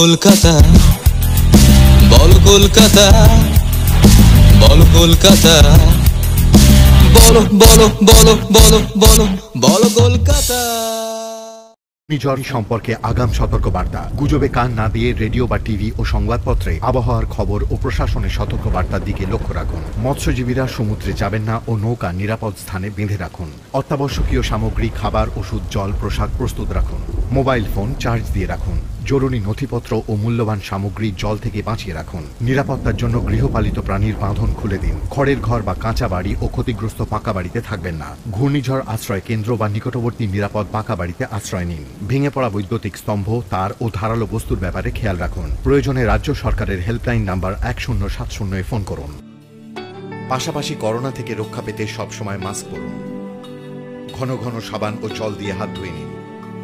কলকাতা, বল কলকাতা বল কলকাতা, বলো বলো বলো বলো বলো বলো কলকাতা। ঘূর্ণিঝড় সম্পর্কে আগাম সতর্কবার্তা। গুজবে কান না দিয়ে রেডিও বা টিভি ও সংবাদপত্রে আবহাওয়ার খবর ও প্রশাসনের সতর্কবার্তার দিকে লক্ষ্য রাখুন। মৎস্যজীবীরা সমুদ্রে যাবেন না ও নৌকা নিরাপদ স্থানে বেঁধে রাখুন। অত্যাবশ্যকীয় সামগ্রী, খাবার, ওষুধ, জল, পোশাক প্রস্তুত রাখুন। মোবাইল ফোন চার্জ দিয়ে রাখুন। জরুরি নথিপত্র ও মূল্যবান সামগ্রী জল থেকে বাঁচিয়ে রাখুন। নিরাপত্তার জন্য গৃহপালিত প্রাণীর বাঁধন খুলে দিন। খড়ের ঘর বা কাঁচা বাড়ি ও ক্ষতিগ্রস্ত পাকা বাড়িতে থাকবেন না। ঘূর্ণিঝড় আশ্রয় কেন্দ্র বা নিকটবর্তী নিরাপদ পাকা বাড়িতে আশ্রয় নিন। ভেঙে পড়া বৈদ্যুতিক স্তম্ভ, তার ও ধারালো বস্তুর ব্যাপারে খেয়াল রাখুন। প্রয়োজনে রাজ্য সরকারের হেল্পলাইন নাম্বার এক শূন্য সাত শূন্যে ফোন করুন। পাশাপাশি করোনা থেকে রক্ষা পেতে সবসময় মাস্ক পরুন। ঘন ঘন সাবান ও জল দিয়ে হাত ধুয়ে নিন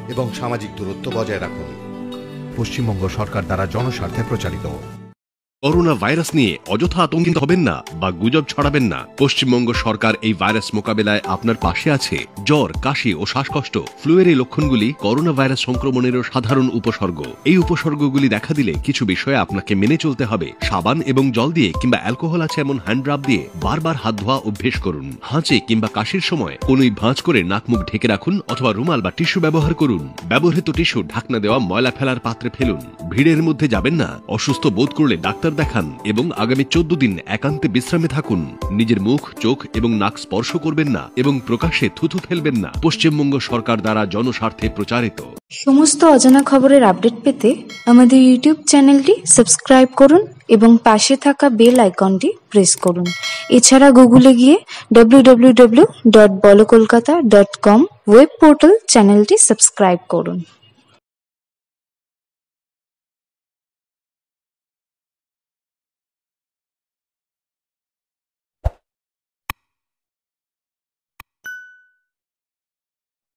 এবং সামাজিক দূরত্ব বজায় রাখুন। পশ্চিমবঙ্গ সরকার দ্বারা জনস্বার্থে প্রচারিত। করোনা ভাইরাস নিয়ে অযথা আতঙ্কিত হবেন না বা গুজব ছড়াবেন না। পশ্চিমবঙ্গ সরকার এই ভাইরাস মোকাবেলায় আপনার পাশে আছে। জ্বর, কাশি ও শ্বাসকষ্ট ফ্লুয়ের এই লক্ষণগুলি করোনা ভাইরাস সংক্রমণেরও সাধারণ উপসর্গ। এই উপসর্গগুলি দেখা দিলে কিছু বিষয়ে আপনাকে মেনে চলতে হবে। সাবান এবং জল দিয়ে কিংবা অ্যালকোহল আছে এমন হ্যান্ড রাব দিয়ে বারবার হাত ধোয়া অভ্যেস করুন। হাঁচে কিংবা কাশির সময় কোনোই ভাঁজ করে নাক মুখ ঢেকে রাখুন অথবা রুমাল বা টিস্যু ব্যবহার করুন। ব্যবহৃত টিস্যু ঢাকনা দেওয়া ময়লা ফেলার পাত্রে ফেলুন। ভিড়ের মধ্যে যাবেন না। অসুস্থ বোধ করলে ডাক্তার দেখান এবং আগামী চোদ্দ দিন একান্তে বিশ্রামে থাকুন। নিজের মুখ, চোখ এবং নাক স্পর্শ করবেন না এবং প্রকাশ্যে থুথু ফেলবেন না। পশ্চিমবঙ্গ সরকার দ্বারা জনস্বার্থে প্রচারিত। সমস্ত অজানা খবরের আপডেট পেতে আমাদের ইউটিউব চ্যানেলটি সাবস্ক্রাইব করুন এবং পাশে থাকা বেল আইকনটি প্রেস করুন। এছাড়া গুগলে গিয়ে W W www.bolokkolkata.com web portal চ্যানেলটি সাবস্ক্রাইব করুন।